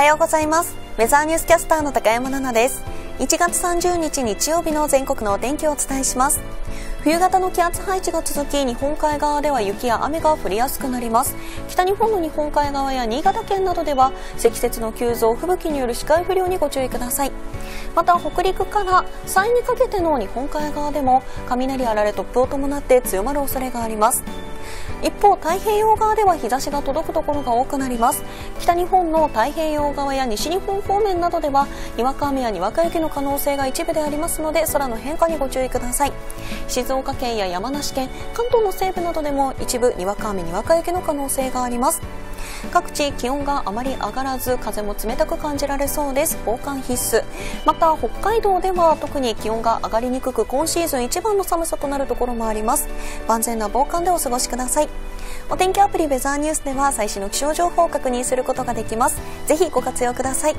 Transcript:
はようございます。ウェザーニュースキャスターの高山奈々です。1月30日日曜日の全国のお天気をお伝えします。冬型の気圧配置が続き日本海側では雪や雨が降りやすくなります。北日本の日本海側や新潟県などでは積雪の急増吹雪による視界不良にご注意ください。また北陸から山陰にかけての日本海側でも雷あられ突風を伴って強まる恐れがあります。一方太平洋側では日差しが届くところが多くなります。北日本の太平洋側や西日本方面などではにわか雨やにわか雪の可能性が一部でありますので空の変化にご注意ください。静岡県や山梨県関東の西部などでも一部にわか雨にわか雪の可能性があります。各地気温があまり上がらず風も冷たく感じられそうです。防寒必須。また北海道では特に気温が上がりにくく今シーズン一番の寒さとなるところもあります。万全な防寒でお過ごしください。お天気アプリウェザーニュースでは最新の気象情報を確認することができます。ぜひご活用ください。